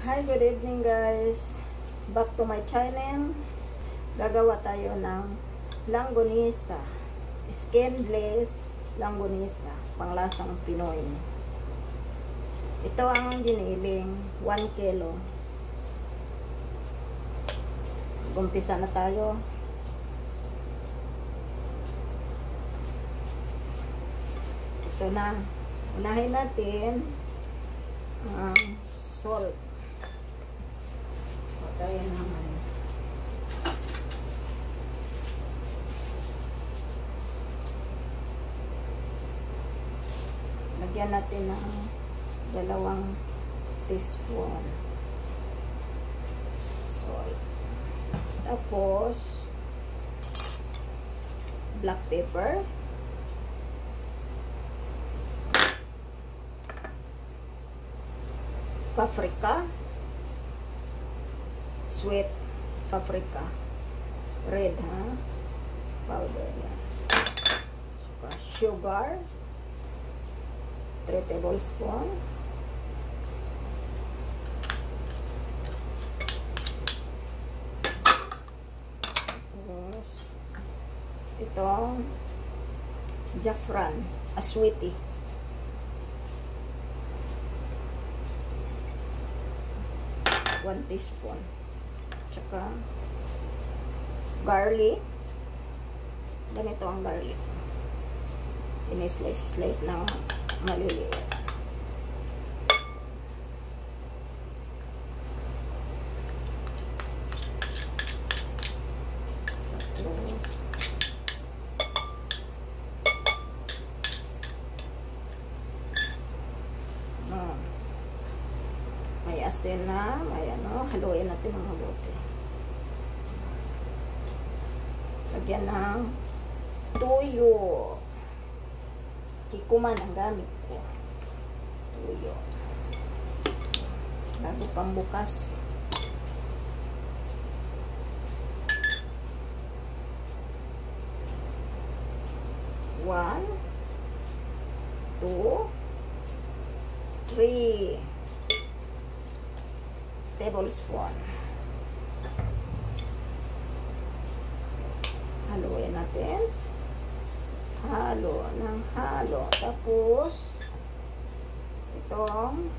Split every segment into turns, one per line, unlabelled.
Hi, good evening guys. Back to my channel. Gagawa tayo ng langgonisa. Skinless langgonisa. Panglasang Pinoy. Ito ang giniling. 1 kilo. Umpisa na tayo. Ito na. Unahin natin ang salt. Patayin naman. Lagyan natin ng dalawang teaspoon salt. Tapos, black pepper. paprika sweet paprika. Red ha? Powder yan Saka sugar. 3 tablespoon. Tapos itong jaffran a sweetie. 1 teaspoon. Tsaka garlic. Ganito ang garlic. Ini-slice-slice ng maliliit. may asin na, may ano, haluin natin ng mabuti. Lagyan ng tuyo. Kikuman ang gamit ko. Tuyo. Bago pang bukas. One, two, three tablespoon. Haluin natin. Halo ng halo. Tapos, itong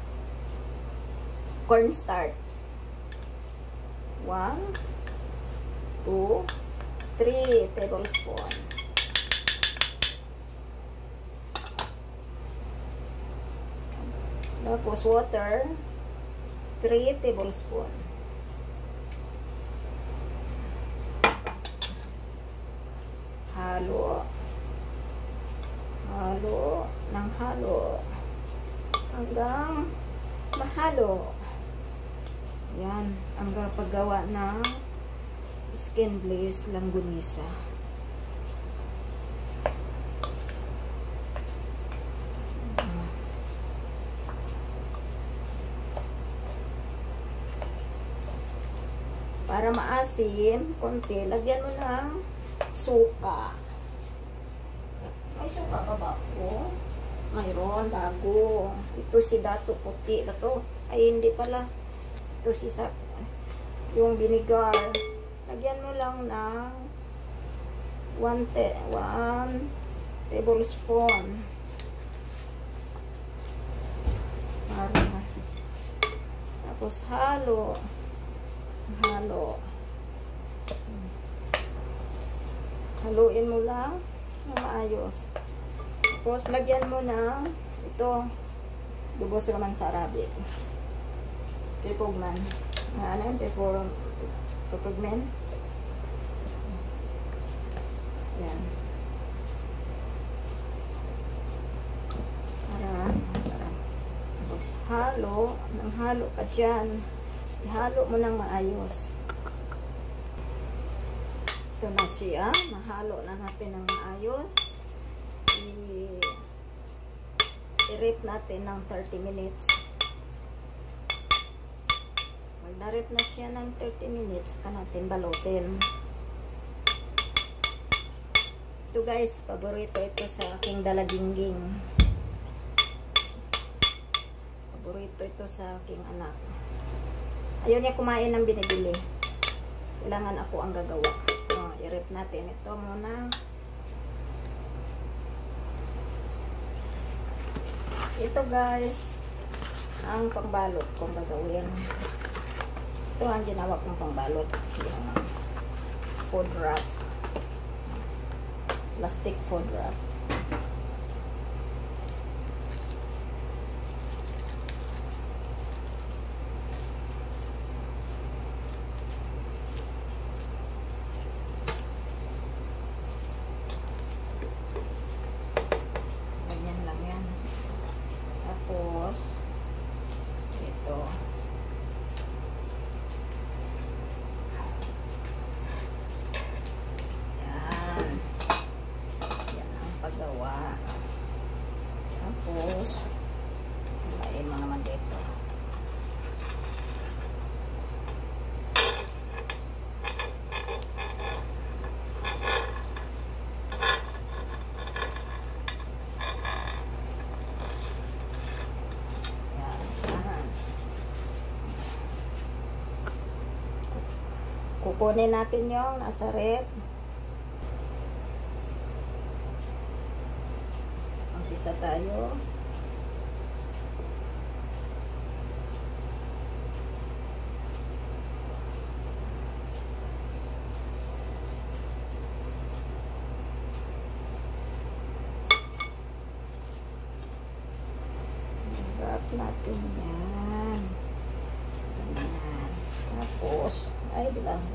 cornstarch. One, two, three tablespoon. Tapos, water. 3 tablespoon. Halo. Halo ng halo. Hanggang mahalo. Yan. Ang paggawa ng skin glaze langgunisa. Para maasim, konti, lagyan mo ng suka. May suka ka ba po? Mayroon, bago. Ito si Dato puti. Ito, ay hindi pala. Ito si sa yung vinegar. Lagyan mo lang ng 1 te, one tablespoon. Para tapos halo halo. Haluin mo lang na maayos. Tapos, lagyan mo na ito, lubos naman sa Arabic. Pipugman. Ano yun? Pipug, pipugmen. Yan. Para masarap. Tapos, halo. Nang halo ka dyan. Ihalo mo ng maayos. Ito na siya. Mahalo na natin ng maayos. I-rip natin ng 30 minutes. Pag na-rip na siya ng 30 minutes, saka natin balutin. Ito guys, paborito ito sa aking dalagingging. Paborito ito sa aking anak. Ayaw niya kumain ng binibili. Kailangan ako ang gagawa. Oh, i-rep natin ito muna. Ito guys, ang pangbalot kong gagawin. Ito ang ginawa kong pangbalot. Yung food wrap. Plastic food wrap. Ganyan lang yan. Tapos, ito. Yan. Yan ang paggawa. Tapos, lain mo naman dito. Kukunin natin yung nasa rep. Umpisa tayo. Wrap natin yan. Ganyan. Tapos, ay bilang.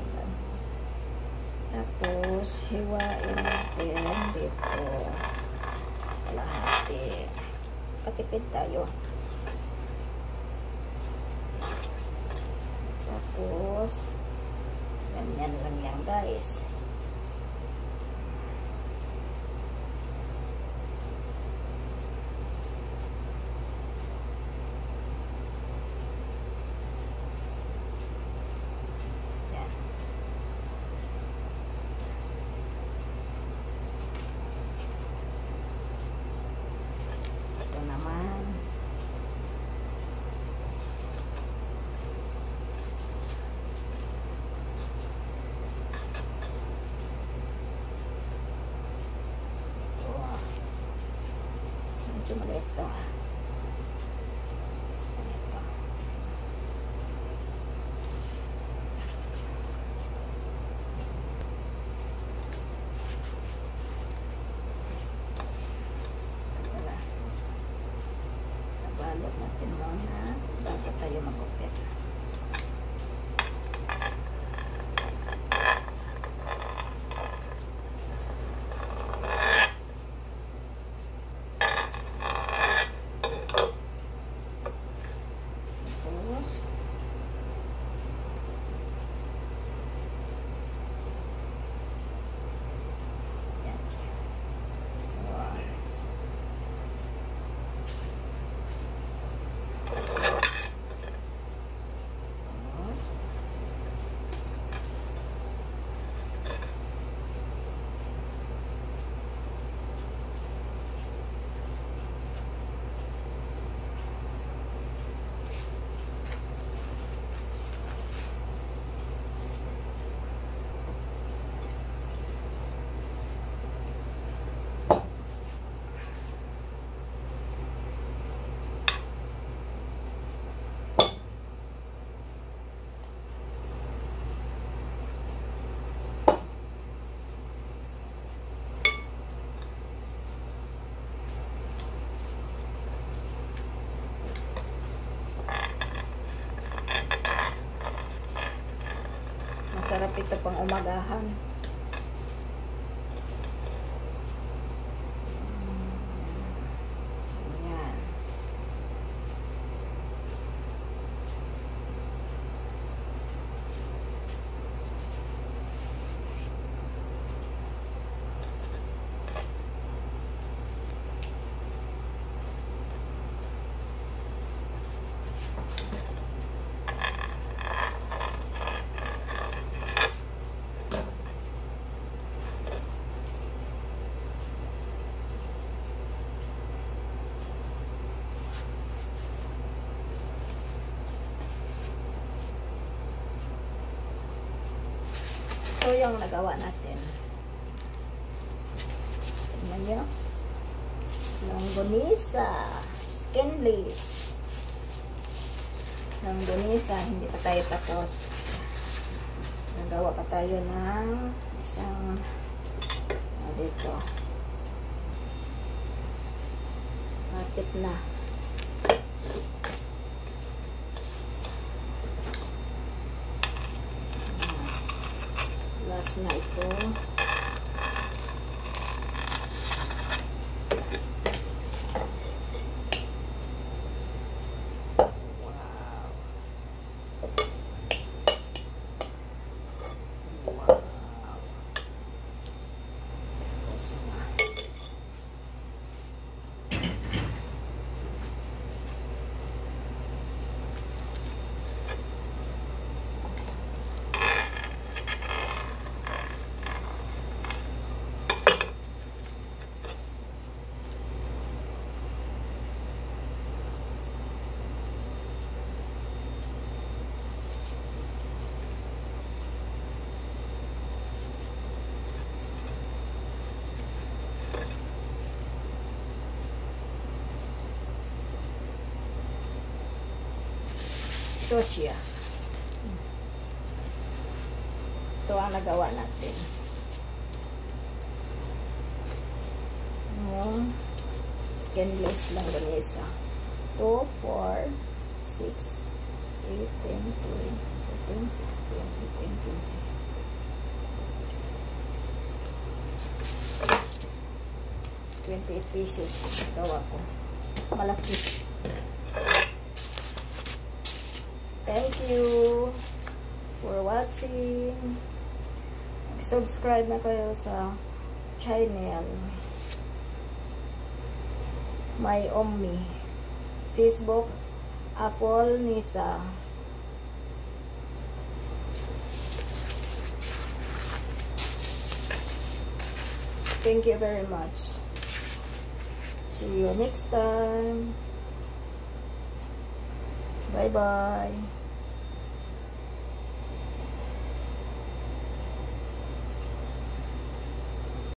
Tapos, hiwain natin dito. Kalahati. Katipid tayo. Tapos, ganyan lang yan guys. Yan. Tapos Ito naman. Ito. Medyo maliit to. Ito. Wala. Natin muna bago tayo magupit. Tapos, yan siya. Wow. Tapos, Masarap ito pang umagahan. Yung nagawa natin. Tingnan nyo. Longganisa. Skinless. Longganisa. Hindi pa tayo tapos. Nagawa pa tayo ng isang ah, dito. Kapit na. sniper Ito siya. Ito ang nagawa natin. Yung skinless lang ganisa. 2, 4, 6, 8, 10, 12, 14, 16, 18, 20. 28 pieces gawa ko. Malaki. Thank you for watching. Subscribe na kayo sa channel. My Omni. Facebook, Apple Nisa. Thank you very much. See you next time. Bye-bye.